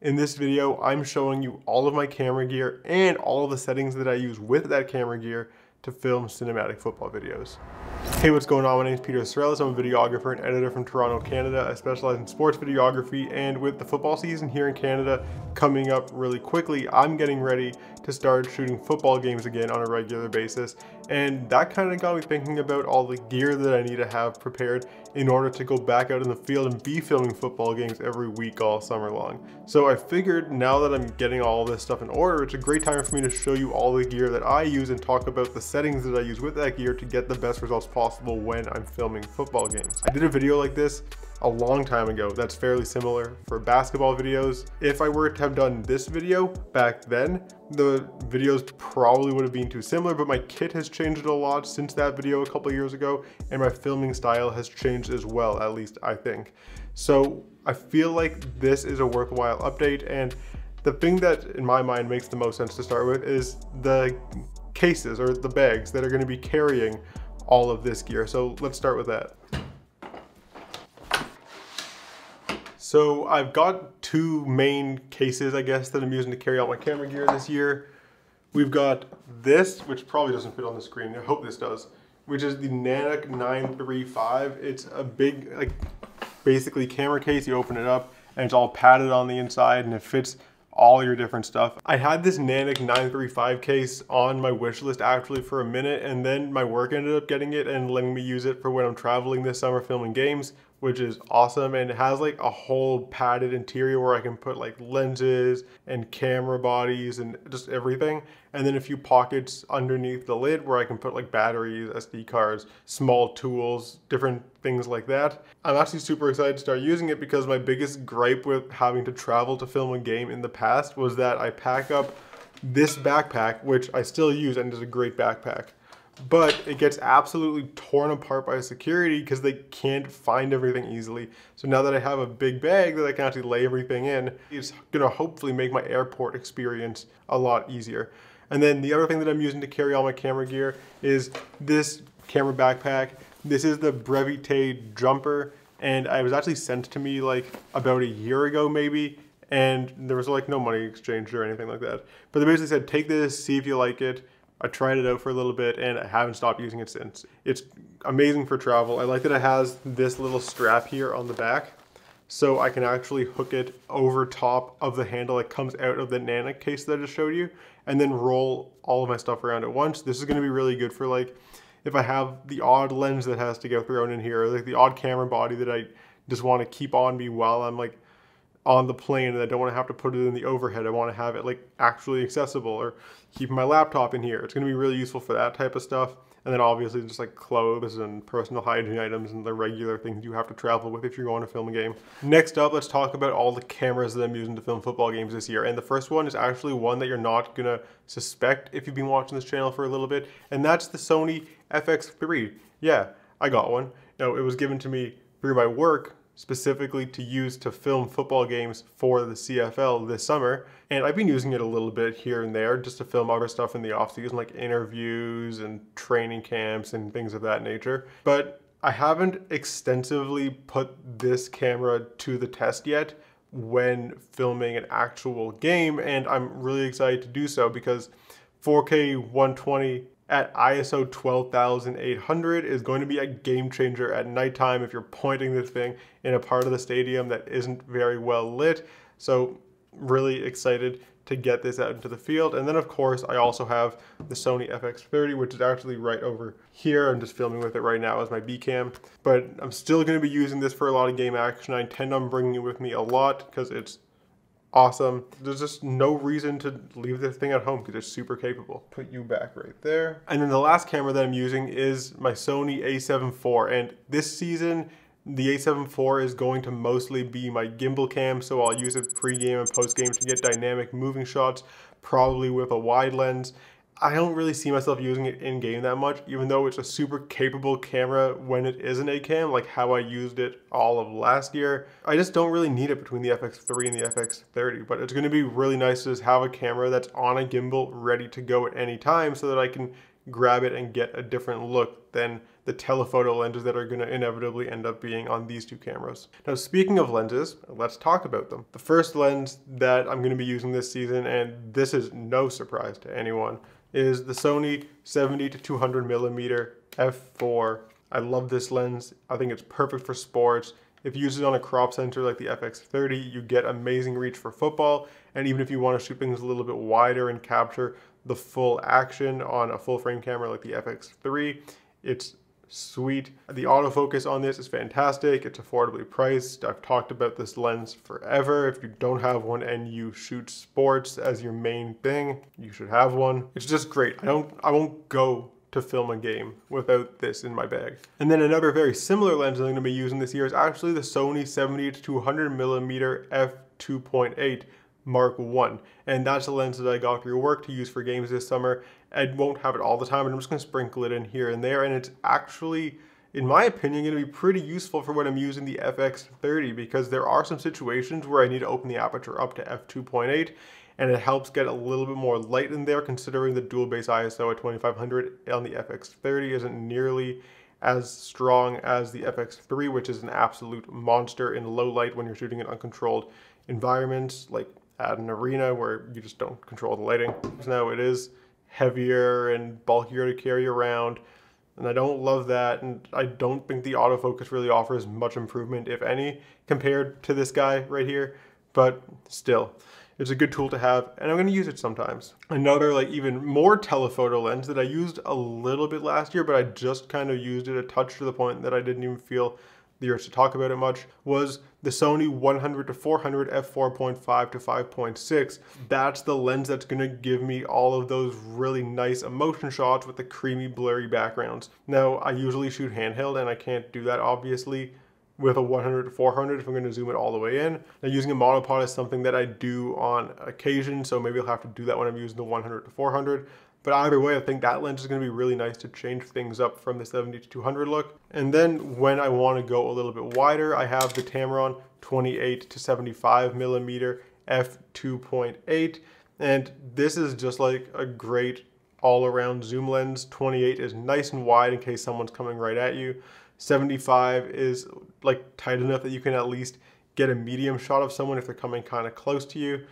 In this video, I'm showing you all of my camera gear and all of the settings that I use with that camera gear to film cinematic football videos. Hey, what's going on? My name is Peter Sarellas. I'm a videographer and editor from Toronto, Canada. I specialize in sports videography and with the football season here in Canada coming up really quickly, I'm getting ready to start shooting football games again on a regular basis. And that kind of got me thinking about all the gear that I need to have prepared in order to go back out in the field and be filming football games every week all summer long. So I figured now that I'm getting all this stuff in order, it's a great time for me to show you all the gear that I use and talk about the settings that I use with that gear to get the best results possible when I'm filming football games. I did a video like this a long time ago that's fairly similar for basketball videos. If I were to have done this video back then, the videos probably would have been too similar, but my kit has changed a lot since that video a couple years ago, and my filming style has changed as well, at least I think. So I feel like this is a worthwhile update, and the thing that in my mind makes the most sense to start with is the cases or the bags that are gonna be carrying all of this gear. So let's start with that. So I've got two main cases, I guess, that I'm using to carry out my camera gear this year. We've got this, which probably doesn't fit on the screen. I hope this does, which is the Nanuk 935. It's a big, like, basically camera case. You open it up and it's all padded on the inside and it fits all your different stuff. I had this Nanuk 935 case on my wish list actually for a minute and then my work ended up getting it and letting me use it for when I'm traveling this summer filming games which is awesome and it has like a whole padded interior where I can put like lenses and camera bodies and just everything and then a few pockets underneath the lid where I can put like batteries, SD cards, small tools, different things like that. I'm actually super excited to start using it because my biggest gripe with having to travel to film a game in the past was that I pack up this backpack, which I still use and is a great backpack but it gets absolutely torn apart by security because they can't find everything easily. So now that I have a big bag that I can actually lay everything in, it's gonna hopefully make my airport experience a lot easier. And then the other thing that I'm using to carry all my camera gear is this camera backpack. This is the Brevite Jumper, and it was actually sent to me like about a year ago maybe, and there was like no money exchanged or anything like that. But they basically said, take this, see if you like it, I tried it out for a little bit and I haven't stopped using it since. It's amazing for travel. I like that it has this little strap here on the back so I can actually hook it over top of the handle that comes out of the Nanuk case that I just showed you and then roll all of my stuff around at once. This is gonna be really good for like, if I have the odd lens that has to get thrown in here, like the odd camera body that I just wanna keep on me while I'm like on the plane and I don't want to have to put it in the overhead. I want to have it like actually accessible or keep my laptop in here. It's going to be really useful for that type of stuff. And then obviously just like clothes and personal hygiene items and the regular things you have to travel with if you're going to film a game. Next up, let's talk about all the cameras that I'm using to film football games this year. And the first one is actually one that you're not gonna suspect if you've been watching this channel for a little bit. And that's the Sony FX3. Yeah, I got one. Now it was given to me through my work specifically to use to film football games for the CFL this summer. And I've been using it a little bit here and there just to film other stuff in the off season, like interviews and training camps and things of that nature. But I haven't extensively put this camera to the test yet when filming an actual game. And I'm really excited to do so because 4K 120 at ISO 12800 is going to be a game changer at nighttime if you're pointing this thing in a part of the stadium that isn't very well lit. So really excited to get this out into the field. And then of course, I also have the Sony FX30, which is actually right over here. I'm just filming with it right now as my B cam, but I'm still gonna be using this for a lot of game action. I intend on bringing it with me a lot because it's awesome. There's just no reason to leave this thing at home because it's super capable. Put you back right there. And then the last camera that I'm using is my Sony a7 IV. And this season, the a7 IV is going to mostly be my gimbal cam, so I'll use it pre-game and post-game to get dynamic moving shots, probably with a wide lens. I don't really see myself using it in game that much, even though it's a super capable camera when it is an A-cam, like how I used it all of last year. I just don't really need it between the FX3 and the FX30, but it's gonna be really nice to just have a camera that's on a gimbal ready to go at any time so that I can grab it and get a different look than the telephoto lenses that are going to inevitably end up being on these two cameras. Now speaking of lenses, let's talk about them. The first lens that I'm going to be using this season, and this is no surprise to anyone, is the Sony 70 to 200 millimeter f4. I love this lens. I think it's perfect for sports. If you use it on a crop sensor like the FX30, you get amazing reach for football. And even if you want to shoot things a little bit wider and capture the full action on a full frame camera like the FX3, it's sweet. The autofocus on this is fantastic. It's affordably priced. I've talked about this lens forever. If you don't have one and you shoot sports as your main thing, you should have one. It's just great. I don't I won't go to film a game without this in my bag. And then another very similar lens that I'm going to be using this year is actually the Sony 70 to 200 millimeter f2.8 Mark 1. And that's the lens that I got through work to use for games this summer. I won't have it all the time, but I'm just going to sprinkle it in here and there. And it's actually, in my opinion, to be pretty useful for when I'm using the FX30 because there are some situations where I need to open the aperture up to f2.8 and it helps get a little bit more light in there considering the dual base ISO at 2500 on the FX30 isn't nearly as strong as the FX3 which is an absolute monster in low light when you're shooting in uncontrolled environments like at an arena where you just don't control the lighting. So now it is heavier and bulkier to carry around and I don't love that and I don't think the autofocus really offers much improvement if any compared to this guy right here but still it's a good tool to have and I'm going to use it sometimes. Another like even more telephoto lens that I used a little bit last year but I just kind of used it a touch to the point that I didn't even feel the urge to talk about it much was the Sony 100 to 400 f4.5 to 5.6. That's the lens that's going to give me all of those really nice emotion shots with the creamy blurry backgrounds. Now I usually shoot handheld and I can't do that obviously with a 100 to 400 if I'm going to zoom it all the way in. Now using a monopod is something that I do on occasion, so maybe I'll have to do that when I'm using the 100 to 400. But either way, I think that lens is going to be really nice to change things up from the 70 to 200 look. And then when I want to go a little bit wider, I have the Tamron 28 to 75 millimeter f2.8. And this is just like a great all around zoom lens. 28 is nice and wide in case someone's coming right at you. 75 is like tight enough that you can at least get a medium shot of someone if they're coming kind of close to you.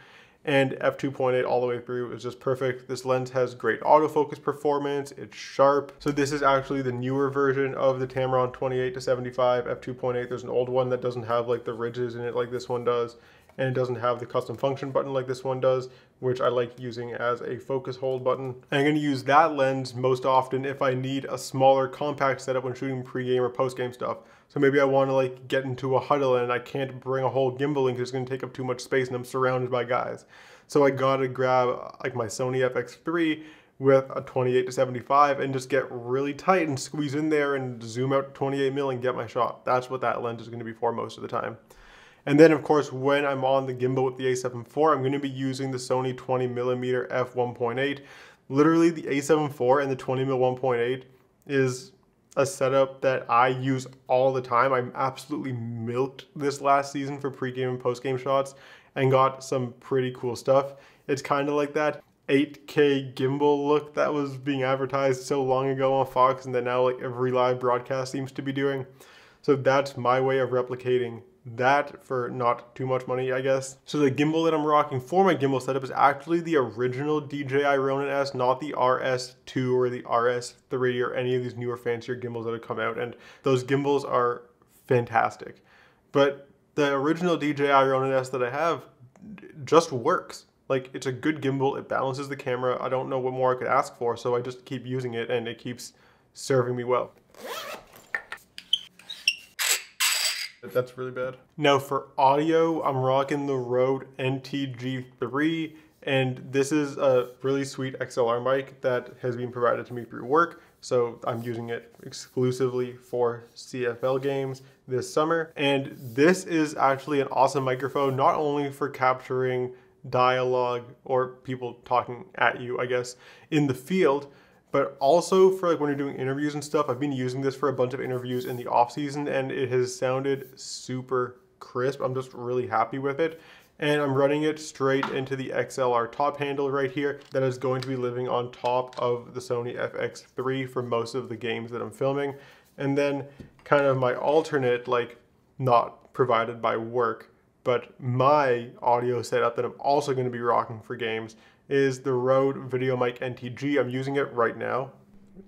And f2.8 all the way through is just perfect. This lens has great autofocus performance, it's sharp. So this is actually the newer version of the Tamron 28 to 75 f2.8. There's an old one that doesn't have like the ridges in it like this one does and it doesn't have the custom function button like this one does, which I like using as a focus hold button. I'm going to use that lens most often if I need a smaller compact setup when shooting pre-game or post-game stuff. So maybe I want to like get into a huddle and I can't bring a whole gimbal in because it's going to take up too much space and I'm surrounded by guys. So I got to grab like my Sony FX3 with a 28 to 75 and just get really tight and squeeze in there and zoom out 28 mil and get my shot. That's what that lens is going to be for most of the time. And then of course, when I'm on the gimbal with the a7 IV, I'm gonna be using the Sony 20mm f1.8. Literally the a7 IV and the 20mm 1.8 is a setup that I use all the time. I absolutely milked this last season for pregame and postgame shots and got some pretty cool stuff. It's kind of like that 8K gimbal look that was being advertised so long ago on Fox and that now like every live broadcast seems to be doing. So that's my way of replicating that for not too much money, I guess. So the gimbal that I'm rocking for my gimbal setup is actually the original DJI Ronin S, not the RS2 or the RS3 or any of these newer fancier gimbals that have come out. And those gimbals are fantastic. But the original DJI Ronin S that I have just works. Like it's a good gimbal, it balances the camera. I don't know what more I could ask for, so I just keep using it and it keeps serving me well. That's really bad. Now for audio, I'm rocking the Rode NTG3 and this is a really sweet XLR mic that has been provided to me through work. So I'm using it exclusively for CFL games this summer. And this is actually an awesome microphone, not only for capturing dialogue or people talking at you, I guess, in the field, but also for like when you're doing interviews and stuff, I've been using this for a bunch of interviews in the off season and it has sounded super crisp. I'm just really happy with it. And I'm running it straight into the XLR top handle right here that is going to be living on top of the Sony FX3 for most of the games that I'm filming. And then kind of my alternate, like not provided by work, but my audio setup that I'm also going to be rocking for games is the Rode VideoMic NTG. I'm using it right now,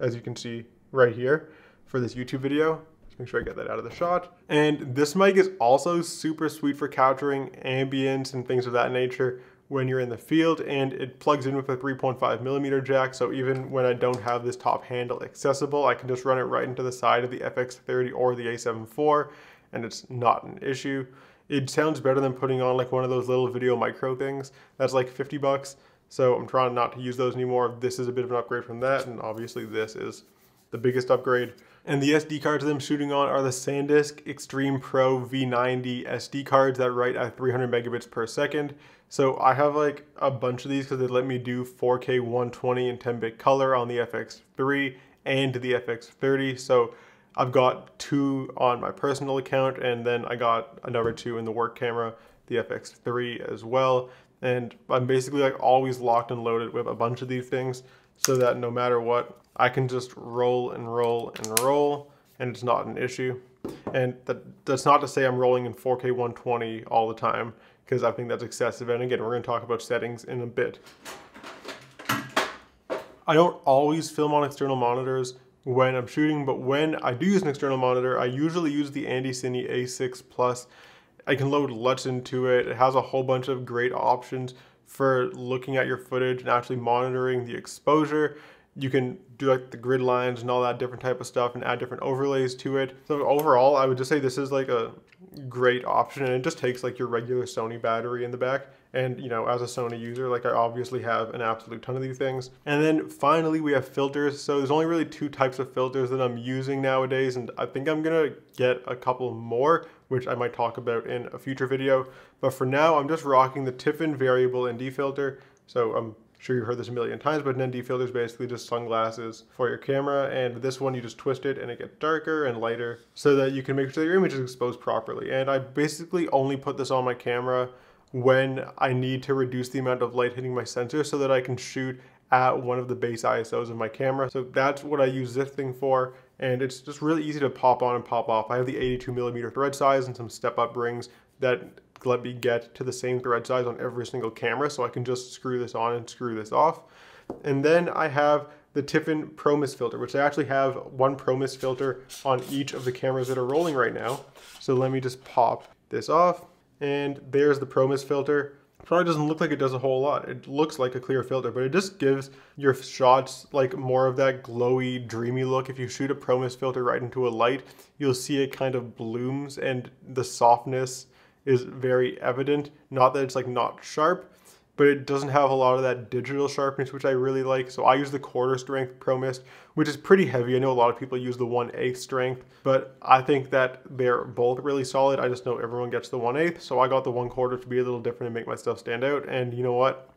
as you can see right here for this YouTube video. Make sure I get that out of the shot. And this mic is also super sweet for capturing ambience and things of that nature when you're in the field and it plugs in with a 3.5 millimeter jack. So even when I don't have this top handle accessible, I can just run it right into the side of the FX30 or the A7 IV and it's not an issue. It sounds better than putting on like one of those little video micro things. That's like 50 bucks. So I'm trying not to use those anymore. This is a bit of an upgrade from that. And obviously this is the biggest upgrade. And the SD cards that I'm shooting on are the SanDisk Extreme Pro V90 SD cards that write at 300 megabits per second. So I have like a bunch of these because they let me do 4K 120 and 10-bit color on the FX3 and the FX30. So I've got two on my personal account and then I got another two in the work camera, the FX3 as well. And I'm basically like always locked and loaded with a bunch of these things so that no matter what, I can just roll and roll and roll and it's not an issue. And that, that's not to say I'm rolling in 4K 120 all the time because I think that's excessive. And again, we're going to talk about settings in a bit. I don't always film on external monitors when I'm shooting, but when I do use an external monitor, I usually use the Andycine A6 Plus. I can load LUTs into it. It has a whole bunch of great options for looking at your footage and actually monitoring the exposure you can do like the grid lines and all that different type of stuff and add different overlays to it. So overall, I would just say this is like a great option and it just takes like your regular Sony battery in the back. And you know, as a Sony user, like I obviously have an absolute ton of these things. And then finally we have filters. So there's only really two types of filters that I'm using nowadays. And I think I'm gonna get a couple more, which I might talk about in a future video. But for now, I'm just rocking the Tiffen variable ND filter. So I'm sure you've heard this a million times, but an ND filter is basically just sunglasses for your camera. And this one, you just twist it and it gets darker and lighter so that you can make sure that your image is exposed properly. And I basically only put this on my camera when I need to reduce the amount of light hitting my sensor so that I can shoot at one of the base ISOs of my camera. So that's what I use this thing for. And it's just really easy to pop on and pop off. I have the 82 millimeter thread size and some step up rings that let me get to the same thread size on every single camera so I can just screw this on and screw this off. And then I have the Tiffen ProMist filter, which I actually have one ProMist filter on each of the cameras that are rolling right now. So let me just pop this off and there's the ProMist filter. Probably doesn't look like it does a whole lot. It looks like a clear filter, but it just gives your shots like more of that glowy, dreamy look. If you shoot a ProMist filter right into a light, you'll see it kind of blooms and the softness is very evident. Not that it's like not sharp, but it doesn't have a lot of that digital sharpness, which I really like. So I use the quarter strength Pro Mist, which is pretty heavy. I know a lot of people use the 1 8 strength, but I think that they're both really solid. I just know everyone gets the 1 8, so I got the 1 quarter to be a little different and make my stuff stand out. And you know what?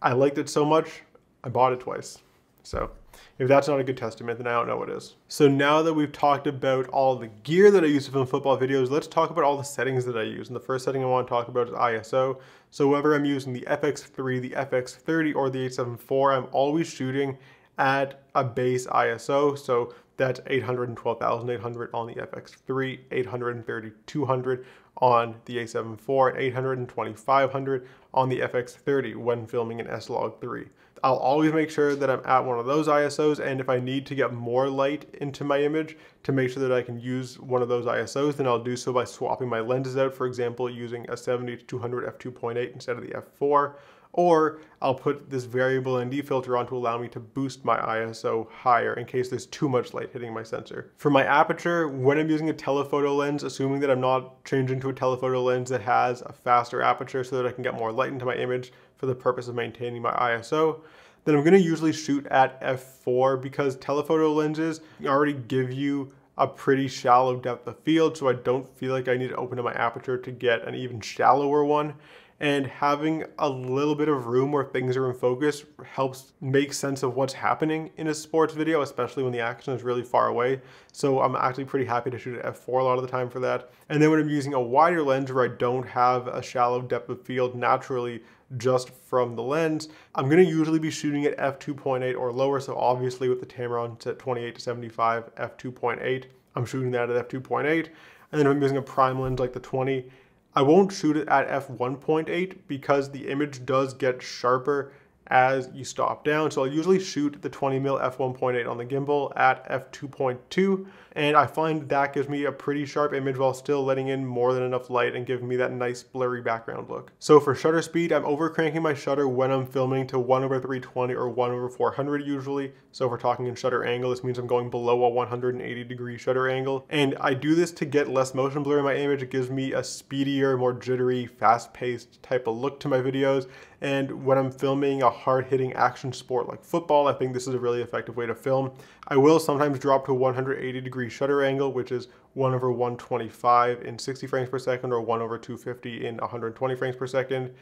I liked it so much, I bought it twice. So if that's not a good testament, then I don't know what is. So now that we've talked about all the gear that I use to film football videos, let's talk about all the settings that I use. And the first setting I want to talk about is ISO. So whether I'm using the FX3, the FX30, or the A7 IV, I'm always shooting at a base ISO. So that's 812,800 on the FX3, 830,200 on the A74, and 820,500 on the FX30 when filming an S-Log3. I'll always make sure that I'm at one of those ISOs and if I need to get more light into my image to make sure that I can use one of those ISOs, then I'll do so by swapping my lenses out, for example, using a 70 to 200 f2.8 instead of the f4, or I'll put this variable ND filter on to allow me to boost my ISO higher in case there's too much light hitting my sensor. For my aperture, when I'm using a telephoto lens, assuming that I'm not changing to a telephoto lens that has a faster aperture so that I can get more light into my image, for the purpose of maintaining my ISO, then I'm going to usually shoot at f4 because telephoto lenses already give you a pretty shallow depth of field so I don't feel like I need to open up my aperture to get an even shallower one and having a little bit of room where things are in focus helps make sense of what's happening in a sports video, especially when the action is really far away. So I'm actually pretty happy to shoot at f4 a lot of the time for that. And then when I'm using a wider lens where I don't have a shallow depth of field naturally just from the lens, I'm gonna usually be shooting at f2.8 or lower. So obviously with the Tamron, at 28 to 75, f2.8 I'm shooting that at f2.8. And then if I'm using a prime lens like the 20, I won't shoot it at f1.8 because the image does get sharper as you stop down. So I'll usually shoot the 20mm f1.8 on the gimbal at f2.2 and I find that gives me a pretty sharp image while still letting in more than enough light and giving me that nice blurry background look. So for shutter speed, I'm over cranking my shutter when I'm filming to 1 over 320 or 1 over 400 usually. So if we're talking in shutter angle, this means I'm going below a 180 degree shutter angle. And I do this to get less motion blur in my image. It gives me a speedier, more jittery, fast-paced type of look to my videos. And when I'm filming a hard-hitting action sport like football, I think this is a really effective way to film. I will sometimes drop to 180 degree shutter angle, which is 1 over 125 in 60 frames per second or 1 over 250 in 120 frames per second.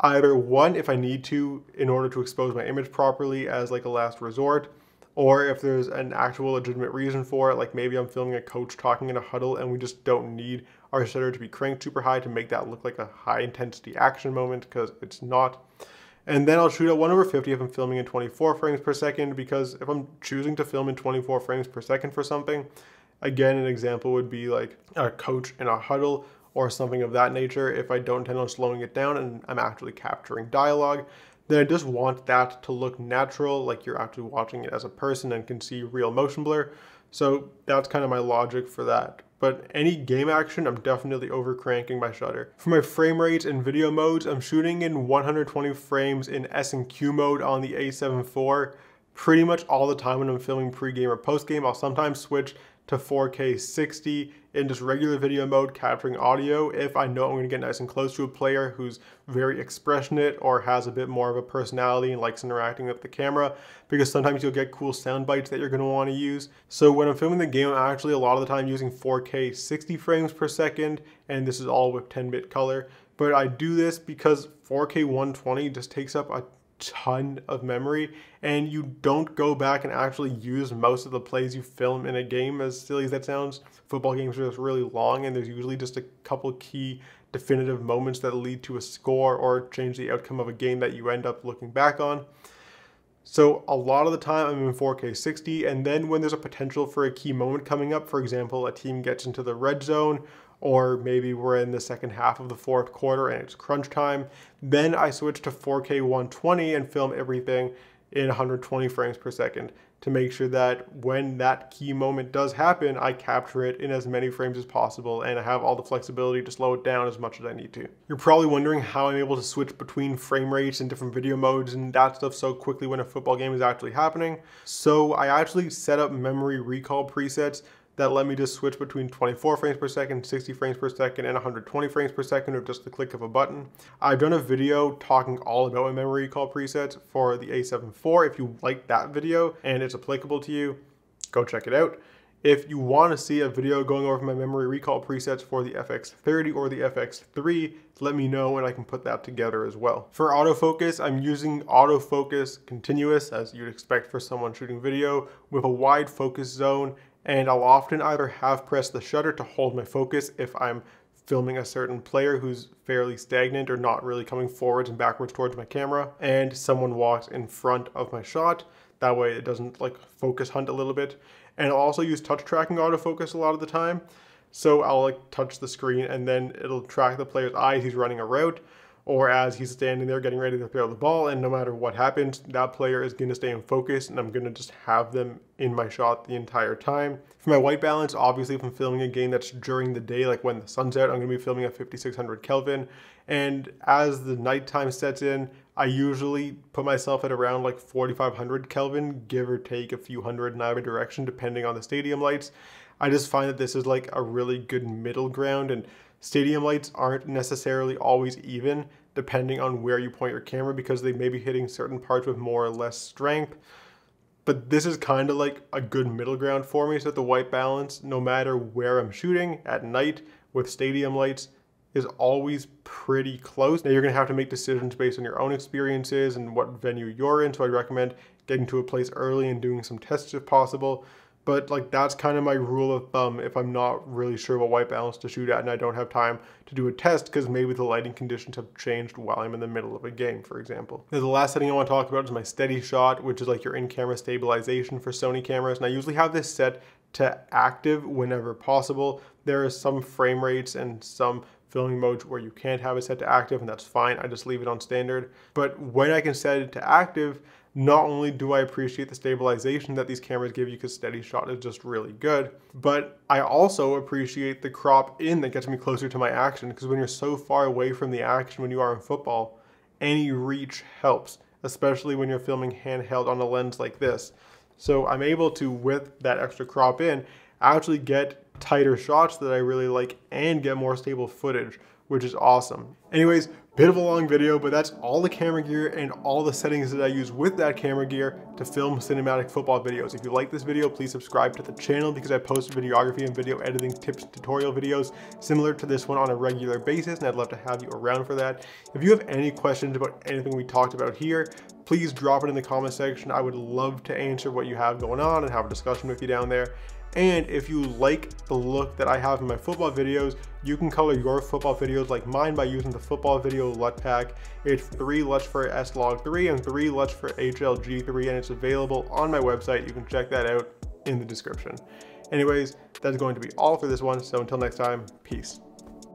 Either one, if I need to, in order to expose my image properly as like a last resort, or if there's an actual legitimate reason for it, like maybe I'm filming a coach talking in a huddle and we just don't need our shutter to be cranked super high to make that look like a high intensity action moment because it's not. And then I'll shoot at 1 over 50 if I'm filming in 24 frames per second because if I'm choosing to film in 24 frames per second for something, again, an example would be like a coach in a huddle or something of that nature. If I don't intend on slowing it down and I'm actually capturing dialogue, then I just want that to look natural, like you're actually watching it as a person and can see real motion blur. So that's kind of my logic for that but any game action, I'm definitely over cranking my shutter. For my frame rates and video modes, I'm shooting in 120 frames in S and Q mode on the A7 IV pretty much all the time when I'm filming pre-game or post-game. I'll sometimes switch to 4K 60 in just regular video mode capturing audio if I know I'm going to get nice and close to a player who's very expressionate or has a bit more of a personality and likes interacting with the camera because sometimes you'll get cool sound bites that you're going to want to use. So when I'm filming the game, I'm actually a lot of the time using 4K 60 frames per second and this is all with 10-bit color. But I do this because 4K 120 just takes up a ton of memory and you don't go back and actually use most of the plays you film in a game as silly as that sounds. Football games are just really long and there's usually just a couple key definitive moments that lead to a score or change the outcome of a game that you end up looking back on. So a lot of the time I'm in 4K 60 and then when there's a potential for a key moment coming up for example a team gets into the red zone or maybe we're in the second half of the fourth quarter and it's crunch time. Then I switch to 4K 120 and film everything in 120 frames per second to make sure that when that key moment does happen, I capture it in as many frames as possible and I have all the flexibility to slow it down as much as I need to. You're probably wondering how I'm able to switch between frame rates and different video modes and that stuff so quickly when a football game is actually happening. So I actually set up memory recall presets that let me just switch between 24 frames per second, 60 frames per second, and 120 frames per second with just the click of a button. I've done a video talking all about my memory recall presets for the A7 IV. If you like that video and it's applicable to you, go check it out. If you want to see a video going over my memory recall presets for the FX30 or the FX3, let me know and I can put that together as well. For autofocus, I'm using autofocus continuous as you'd expect for someone shooting video with a wide focus zone and I'll often either have pressed the shutter to hold my focus if I'm filming a certain player who's fairly stagnant or not really coming forwards and backwards towards my camera and someone walks in front of my shot. That way it doesn't like focus hunt a little bit. And I'll also use touch tracking autofocus a lot of the time. So I'll like touch the screen and then it'll track the player's eyes. He's running a route or as he's standing there getting ready to throw the ball and no matter what happens that player is going to stay in focus and I'm going to just have them in my shot the entire time. For my white balance obviously if I'm filming a game that's during the day like when the sun's out I'm going to be filming at 5600 Kelvin and as the nighttime sets in I usually put myself at around like 4500 Kelvin give or take a few hundred in either direction depending on the stadium lights. I just find that this is like a really good middle ground and Stadium lights aren't necessarily always even depending on where you point your camera because they may be hitting certain parts with more or less strength. But this is kind of like a good middle ground for me so that the white balance, no matter where I'm shooting at night with stadium lights, is always pretty close. Now you're gonna have to make decisions based on your own experiences and what venue you're in. So I'd recommend getting to a place early and doing some tests if possible. But like that's kind of my rule of thumb if I'm not really sure what white balance to shoot at and I don't have time to do a test because maybe the lighting conditions have changed while I'm in the middle of a game, for example. Now, the last setting I want to talk about is my steady shot, which is like your in-camera stabilization for Sony cameras. And I usually have this set to active whenever possible. There are some frame rates and some filming modes where you can't have it set to active and that's fine. I just leave it on standard. But when I can set it to active, not only do I appreciate the stabilization that these cameras give you because steady shot is just really good, but I also appreciate the crop in that gets me closer to my action because when you're so far away from the action when you are in football, any reach helps, especially when you're filming handheld on a lens like this. So I'm able to, with that extra crop in, actually get tighter shots that I really like and get more stable footage, which is awesome. Anyways, bit of a long video, but that's all the camera gear and all the settings that I use with that camera gear to film cinematic football videos. If you like this video, please subscribe to the channel because I post videography and video editing tips tutorial videos similar to this one on a regular basis, and I'd love to have you around for that. If you have any questions about anything we talked about here, please drop it in the comment section. I would love to answer what you have going on and have a discussion with you down there. And if you like the look that I have in my football videos, you can color your football videos like mine by using the football video LUT pack. It's three LUTs for S-Log3 and three LUTs for HLG3 and it's available on my website. You can check that out in the description. Anyways, that's going to be all for this one. So until next time, peace.